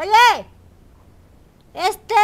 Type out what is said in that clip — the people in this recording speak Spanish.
Oye, este